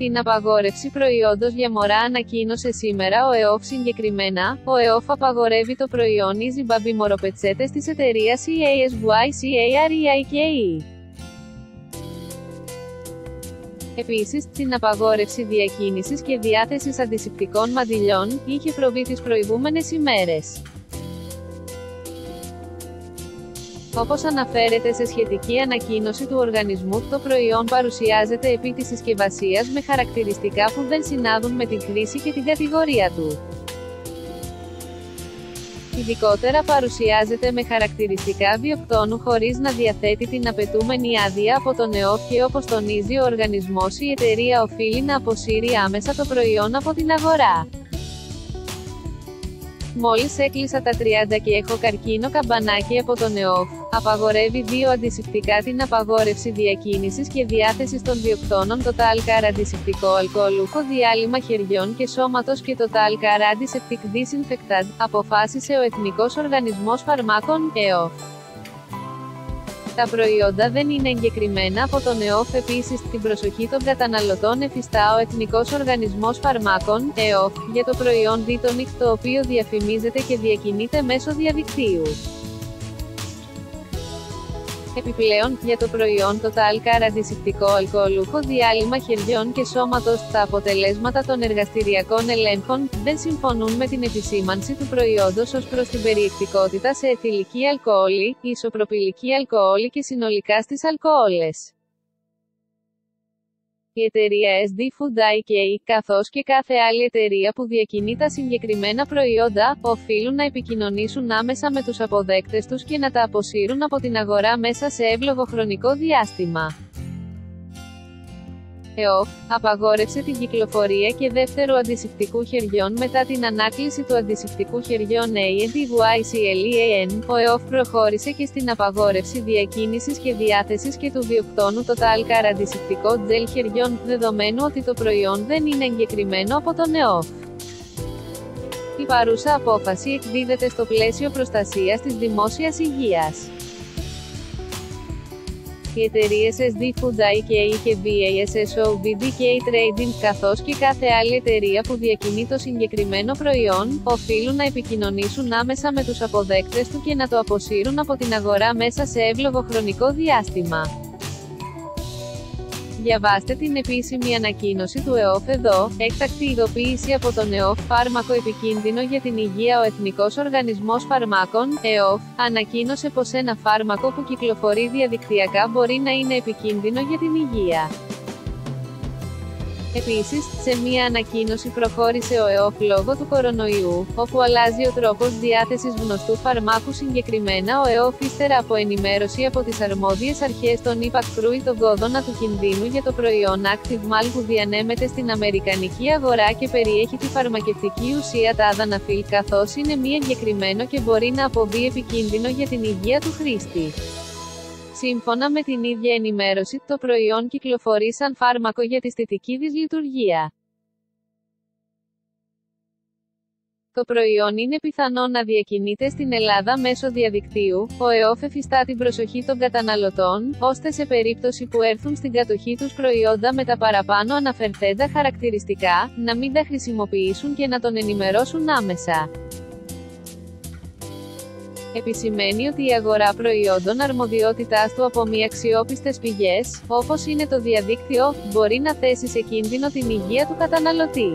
Την απαγόρευση προϊόντος για μωρά ανακοίνωσε σήμερα ο ΕΟΦ συγκεκριμένα, ο ΕΟΦ απαγορεύει το προϊόν Easy Baby μωροπετσέτες της εταιρείας EASY-CAREIKE. Επίσης, την απαγόρευση διακίνησης και διάθεσης αντισηπτικών μαντιλιών, είχε προβεί τις προηγούμενες ημέρες. Όπως αναφέρεται σε σχετική ανακοίνωση του οργανισμού, το προϊόν παρουσιάζεται επί της συσκευασίας με χαρακτηριστικά που δεν συνάδουν με την χρήση και την κατηγορία του. Ειδικότερα παρουσιάζεται με χαρακτηριστικά βιοκτόνου χωρίς να διαθέτει την απαιτούμενη άδεια από τον ΕΟΦ και όπως τονίζει ο οργανισμός η εταιρεία οφείλει να αποσύρει άμεσα το προϊόν από την αγορά. Μόλις έκλεισα τα 30 και έχω καρκίνο καμπανάκι από τον ΕΟΦ, απαγορεύει δύο αντισηπτικά την απαγόρευση διακίνησης και διάθεσης των διοκτώνων το Talcar αντισηπτικό αλκοολούχο διάλειμμα χεριών και σώματος και το Talcar Antiseptic Disinfectant, αποφάσισε ο Εθνικός Οργανισμός Φαρμάκων, ΕΟΦ. Τα προϊόντα δεν είναι εγκεκριμένα από τον ΕΟΦ επίσης την προσοχή των καταναλωτών εφιστά ο Εθνικός Οργανισμός Φαρμάκων, ΕΟΦ, για το προϊόν Ditonic το οποίο διαφημίζεται και διακινείται μέσω διαδικτύου. Επιπλέον, για το προϊόν το τάλκαρ αντισηπτικό αλκοολούχο διάλειμμα χεριών και σώματος, τα αποτελέσματα των εργαστηριακών ελέγχων, δεν συμφωνούν με την επισήμανση του προϊόντος ως προς την περιεκτικότητα σε εθιλική αλκοόλη, ισοπροπηλική αλκοόλη και συνολικά στις αλκοόλες. Η εταιρεία SD Food IK, καθώς και κάθε άλλη εταιρεία που διακινεί τα συγκεκριμένα προϊόντα, οφείλουν να επικοινωνήσουν άμεσα με τους αποδέκτες τους και να τα αποσύρουν από την αγορά μέσα σε εύλογο χρονικό διάστημα. ΕΟΦ, απαγόρευσε την κυκλοφορία και δεύτερου αντισηπτικού χεριών μετά την ανάκληση του αντισηπτικού χεριών ANDYCLEAN, ο ΕΟΦ προχώρησε και στην απαγόρευση διακίνησης και διάθεσης και του βιοκτόνου το τάλκαρ αντισηπτικό τζελ χεριών, δεδομένου ότι το προϊόν δεν είναι εγκεκριμένο από τον ΕΟΦ. Η παρούσα απόφαση εκδίδεται στο πλαίσιο προστασίας της δημόσιας υγείας. Οι εταιρείες SD Food IK και VASSO VDK Trading, καθώς και κάθε άλλη εταιρεία που διακινεί το συγκεκριμένο προϊόν, οφείλουν να επικοινωνήσουν άμεσα με τους αποδέκτες του και να το αποσύρουν από την αγορά μέσα σε εύλογο χρονικό διάστημα. Διαβάστε την επίσημη ανακοίνωση του ΕΟΦ εδώ, έκτακτη ειδοποίηση από τον ΕΟΦ φάρμακο επικίνδυνο για την υγεία Ο Εθνικός Οργανισμός Φαρμάκων, ΕΟΦ, ανακοίνωσε πως ένα φάρμακο που κυκλοφορεί διαδικτυακά μπορεί να είναι επικίνδυνο για την υγεία. Επίσης, σε μία ανακοίνωση προχώρησε ο ΕΟΦ λόγω του κορονοϊού, όπου αλλάζει ο τρόπος διάθεσης γνωστού φαρμάκου συγκεκριμένα ο ΕΟΦ ύστερα από ενημέρωση από τις αρμόδιες αρχές των ΙΠΑΚ κρούει τον κόδωνα του κινδύνου για το προϊόν ActiveMal που διανέμεται στην Αμερικανική αγορά και περιέχει τη φαρμακευτική ουσία τα αδαναφίλ καθώς είναι μη εγκεκριμένο και μπορεί να αποβεί επικίνδυνο για την υγεία του χρήστη. Σύμφωνα με την ίδια ενημέρωση, το προϊόν κυκλοφορεί σαν φάρμακο για τη στιτική δυσλειτουργία. Το προϊόν είναι πιθανό να διακινείται στην Ελλάδα μέσω διαδικτύου. Ο ΕΟΦ εφιστά την προσοχή των καταναλωτών, ώστε σε περίπτωση που έρθουν στην κατοχή τους προϊόντα με τα παραπάνω αναφερθέντα χαρακτηριστικά, να μην τα χρησιμοποιήσουν και να τον ενημερώσουν άμεσα επισημαίνει ότι η αγορά προϊόντων αρμοδιότητάς του από μη αξιόπιστες πηγές, όπως είναι το διαδίκτυο, μπορεί να θέσει σε κίνδυνο την υγεία του καταναλωτή.